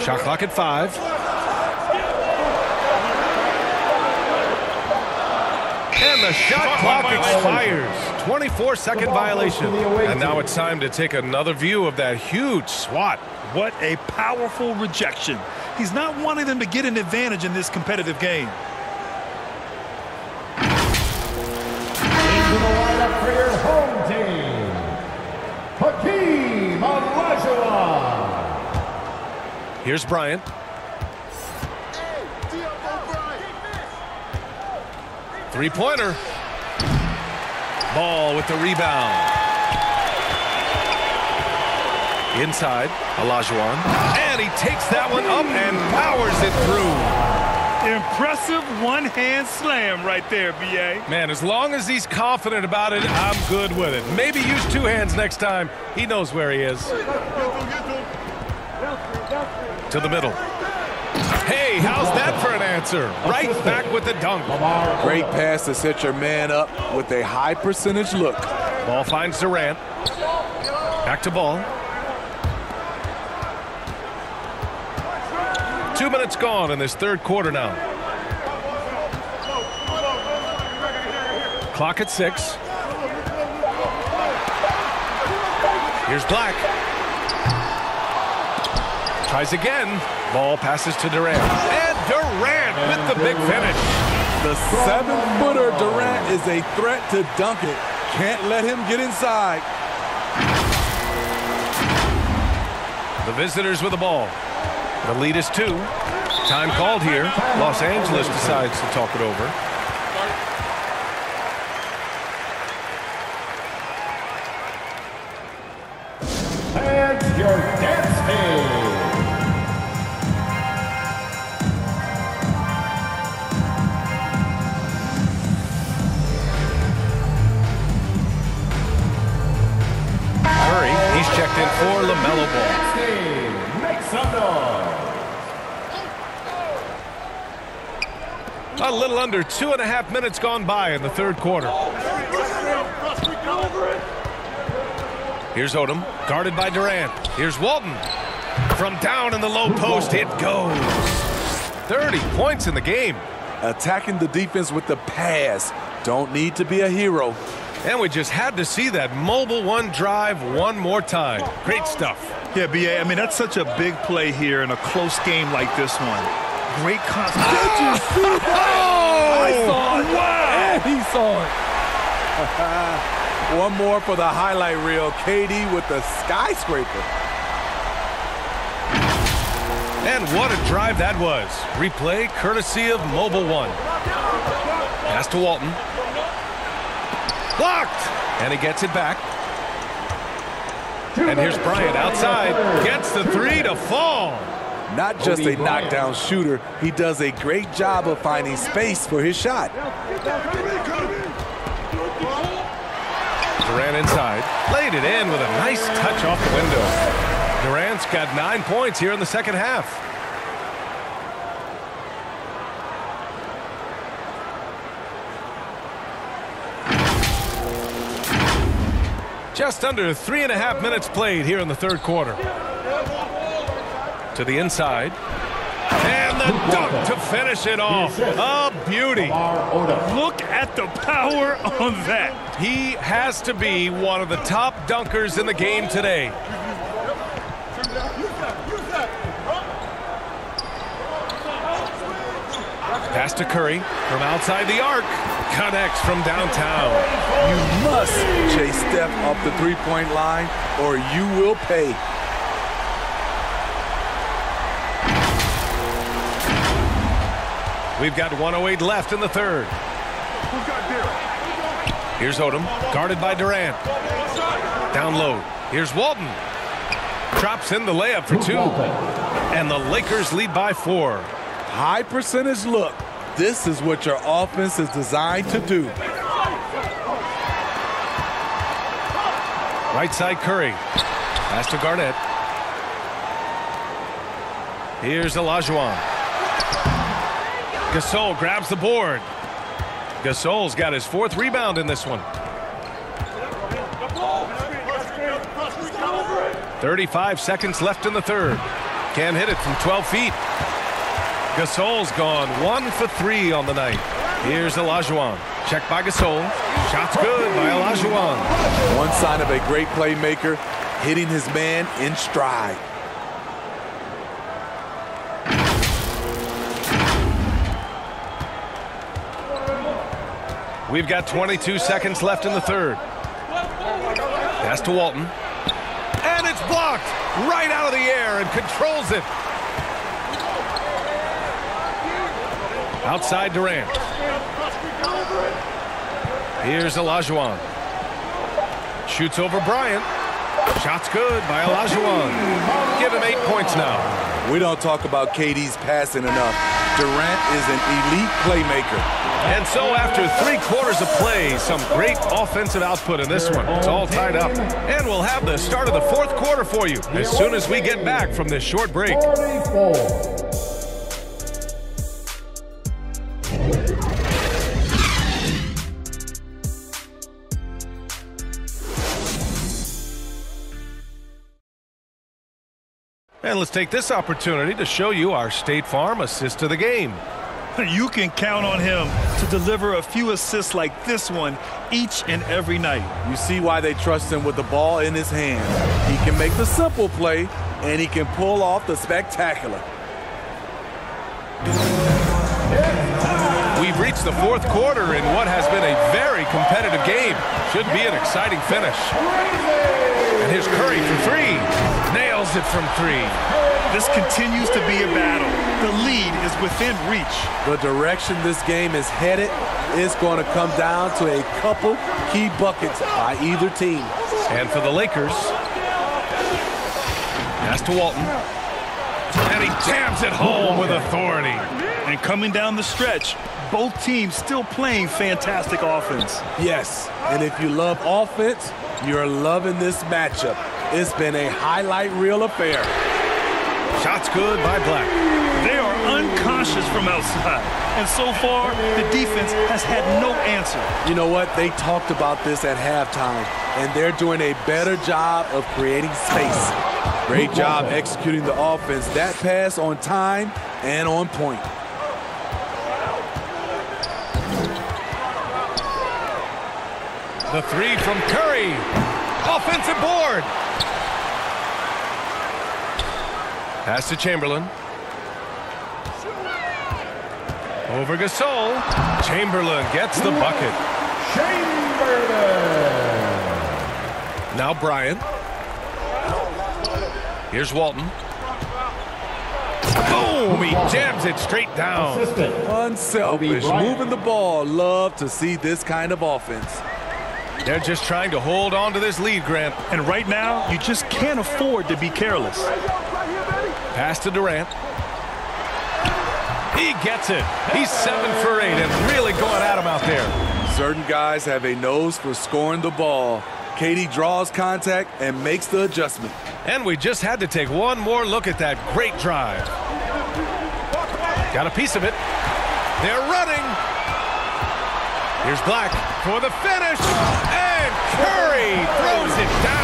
Shot clock at five. And the shot clock expires. 24 second violation. And now it's time to take another view of that huge swat. What a powerful rejection. He's not wanting them to get an advantage in this competitive game. Here's Bryant. Three-pointer. Ball with the rebound. Inside, Olajuwon. And he takes that one up and powers it through. Impressive one-hand slam right there, B.A. Man, as long as he's confident about it, I'm good with it. Maybe use two hands next time. He knows where he is. To the middle. Hey, how's that for an answer? Right back with the dunk. Great pass to set your man up with a high percentage look. Ball finds Durant. Back to ball. Two minutes gone in this third quarter now. Clock at six. Here's Black. Tries again. Ball passes to Durant. And Durant with the big finish. The seven-footer Durant is a threat to dunk it. Can't let him get inside. The visitors with the ball. The lead is two. Time called here. Los Angeles decides to talk it over. Under two and a half minutes gone by in the third quarter. Here's Odom, guarded by Durant. Here's Walton. From down in the low post, it goes. 30 points in the game. Attacking the defense with the pass. Don't need to be a hero. And we just had to see that Mobil 1 drive one more time. Great stuff. Yeah, B.A., I mean, that's such a big play here in a close game like this one. Great concentration. I saw it. Wow. And he saw it. One more for the highlight reel. KD with the skyscraper. And what a drive that was. Replay courtesy of Mobil 1. Pass to Walton. Blocked! And he gets it back. And here's Bryant outside. Gets the three to fall. Not just a knockdown shooter, he does a great job of finding space for his shot. Durant inside. Laid it in with a nice touch off the window. Durant's got nine points here in the second half. Just under three and a half minutes played here in the third quarter. To the inside. And the dunk to finish it off. A beauty. Look at the power on that. He has to be one of the top dunkers in the game today. Pass to Curry from outside the arc. Connects from downtown. You must chase Steph off the three-point line or you will pay. We've got 108 left in the third. Here's Odom, guarded by Durant. Down low. Here's Walton. Drops in the layup for two. And the Lakers lead by four. High percentage look. This is what your offense is designed to do. Right side Curry. Pass to Garnett. Here's Olajuwon. Gasol grabs the board. Gasol's got his fourth rebound in this one. 35 seconds left in the third. Can't hit it from 12 feet. Gasol's gone one for three on the night. Here's Olajuwon. Check by Gasol. Shot's good by Olajuwon. One sign of a great playmaker, hitting his man in stride. We've got 22 seconds left in the third. Pass to Walton. And it's blocked right out of the air and controls it. Outside Durant. Here's Olajuwon. Shoots over Bryant. Shot's good by Olajuwon. Give him eight points now. We don't talk about KD's passing enough. Durant is an elite playmaker. And so after three quarters of play, some great offensive output in this one. It's all tied up. And we'll have the start of the fourth quarter for you as soon as we get back from this short break. And let's take this opportunity to show you our State Farm assist to the game. You can count on him to deliver a few assists like this one each and every night. You see why they trust him with the ball in his hand. He can make the simple play, and he can pull off the spectacular. We've reached the fourth quarter in what has been a very competitive game. Should be an exciting finish. And here's Curry for three. Nails it from three. This continues to be a battle. The lead is within reach. The direction this game is headed is going to come down to a couple key buckets by either team. And for the Lakers, pass to Walton. And he jams it home with authority. And coming down the stretch, both teams still playing fantastic offense. Yes, and if you love offense, you're loving this matchup. It's been a highlight reel affair. Shots good by Black. They are unconscious from outside. And so far, the defense has had no answer. You know what? They talked about this at halftime, and they're doing a better job of creating space. Great job executing the offense. That pass on time and on point. The three from Curry. Offensive board. Pass to Chamberlain. Over Gasol. Chamberlain gets the bucket. Chamberlain. Now Bryant. Here's Walton. Boom! He jams it straight down. Unselfish, moving the ball. Love to see this kind of offense. They're just trying to hold on to this lead, Grant. And right now, you just can't afford to be careless. Pass to Durant. He gets it. He's seven for eight and really going at him out there. Certain guys have a nose for scoring the ball. KD draws contact and makes the adjustment. And we just had to take one more look at that great drive. Got a piece of it. They're running. Here's Black for the finish. And Curry throws it down.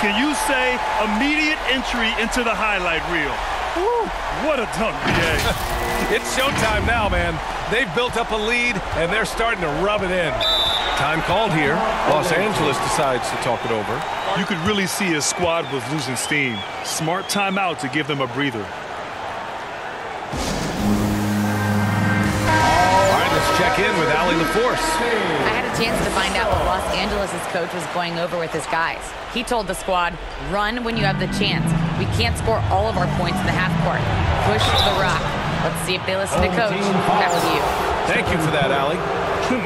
Can you say immediate entry into the highlight reel? Woo, what a dunk, BA. It's showtime now, man. They've built up a lead, and they're starting to rub it in. Time called here. Los Angeles decides to talk it over. you could really see his squad was losing steam. Smart timeout to give them a breather. Check in with Allie LaForce. I had a chance to find out what Los Angeles' coach was going over with his guys. He told the squad, run when you have the chance. We can't score all of our points in the half court. Push the rock. Let's see if they listen to coach. Oh, Back to you. Thank you for that, Allie.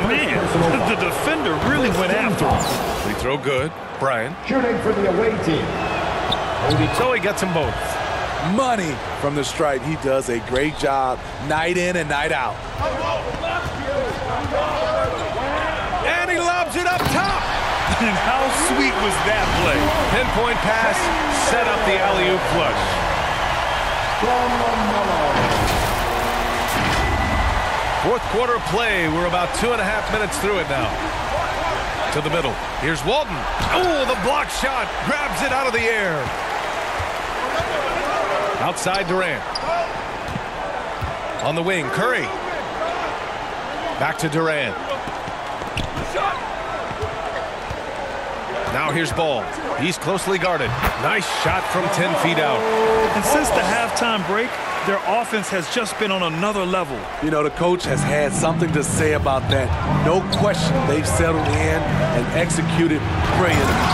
Man, the defender really went after him. Free throw good. Bryant. Shooting for the away team. So he gets them both. Money from the stripe. He does a great job night in and night out. Oh, And he lobs it up top. And how sweet was that play? Pinpoint pass, set up the alley-oop flush. Fourth quarter play. We're about two and a half minutes through it now. To the middle. Here's Walton. Oh, the block shot. Grabs it out of the air. Outside Durant. On the wing, Curry. Back to Durant. Now here's Ball. He's closely guarded. Nice shot from 10 feet out. And since the halftime break, their offense has just been on another level. You know, the coach has had something to say about that. No question, they've settled in and executed brilliantly.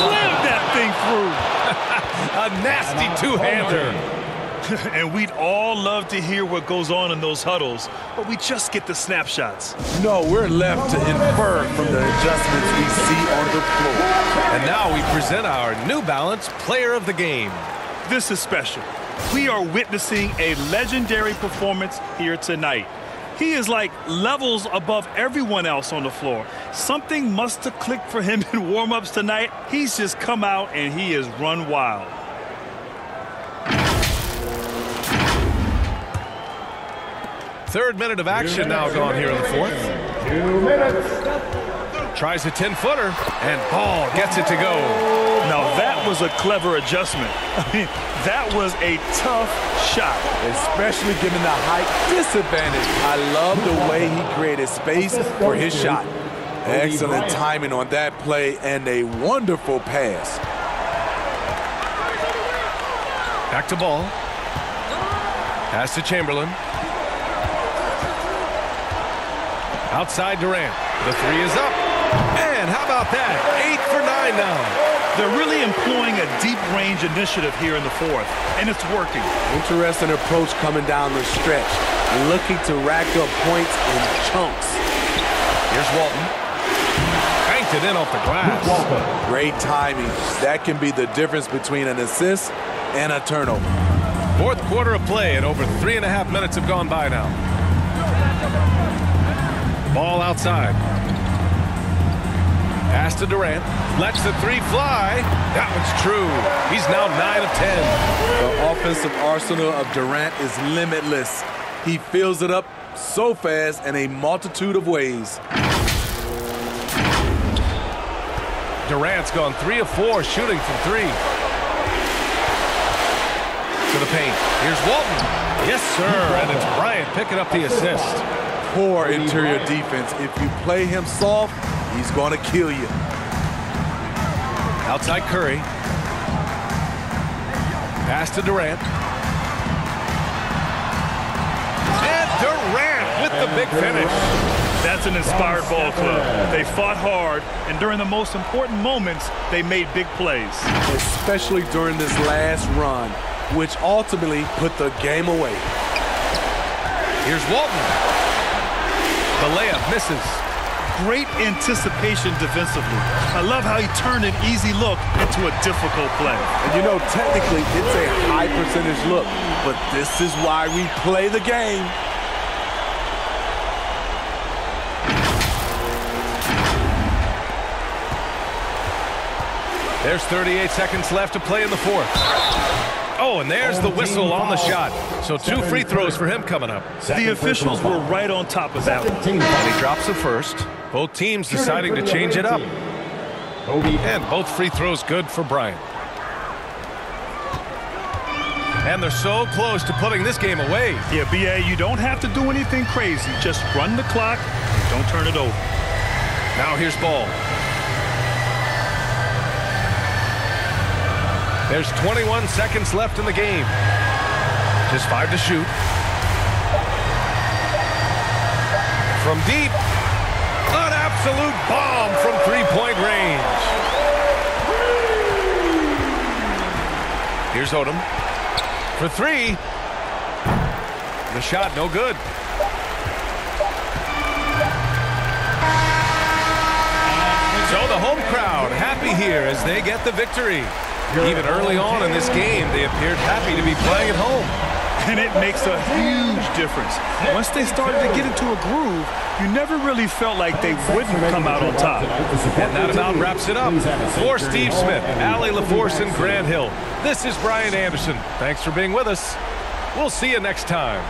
Slammed that thing through. A nasty two-hander. and we'd all love to hear what goes on in those huddles, but we just get the snapshots. No, we're left to infer from the adjustments we see on the floor. And now we present our New Balance Player of the Game. This is special. We are witnessing a legendary performance here tonight. He is like levels above everyone else on the floor. Something must have clicked for him in warm-ups tonight. He's just come out and he has run wild. Third minute of action now gone here in the fourth. Two minutes. Tries a 10-footer, and Ball gets it to go. Now that was a clever adjustment. I mean, that was a tough shot. Especially given the height disadvantage. I love the way he created space for his shot. Excellent timing on that play and a wonderful pass. Back to Ball. Pass to Chamberlain. Outside Durant. The three is up. And how about that? Eight for nine now. They're really employing a deep range initiative here in the fourth, and it's working. Interesting approach coming down the stretch. Looking to rack up points in chunks. Here's Walton. Banked it in off the glass. Great timing. That can be the difference between an assist and a turnover. Fourth quarter of play, and over three and a half minutes have gone by now. Ball outside. Pass to Durant. Lets the three fly. That one's true. He's now 9 of 10. The offensive arsenal of Durant is limitless. He fills it up so fast in a multitude of ways. Durant's gone 3 of 4 shooting from 3. To the paint. Here's Walton. Yes, sir. And it's Bryant picking up the assist. Poor interior defense. If you play him soft, he's going to kill you. Outside Curry. Pass to Durant. And Durant with the big finish. That's an inspired ball club. They fought hard, and during the most important moments, they made big plays. Especially during this last run, which ultimately put the game away. Here's Walton. The layup misses. Great anticipation defensively. I love how he turned an easy look into a difficult play. And you know, technically, it's a high percentage look, but this is why we play the game. There's 38 seconds left to play in the fourth. Oh, and there's the whistle on the shot. So two free throws for him coming up. The officials were right on top of that one. And he drops the first. Both teams deciding to change it up. And both free throws good for Bryant. And they're so close to putting this game away. Yeah, B.A., you don't have to do anything crazy. Just run the clock and don't turn it over. Now here's Ball. There's 21 seconds left in the game. Just five to shoot. From deep, an absolute bomb from three-point range. Here's Odom. For three. The shot no good. So the home crowd happy here as they get the victory. Even early on in this game, they appeared happy to be playing at home. And it makes a huge difference. Once they started to get into a groove, you never really felt like they wouldn't come out on top. And that about wraps it up. For Steve Smith, Allie LaForce, and Grant Hill, this is Brian Anderson. Thanks for being with us. We'll see you next time.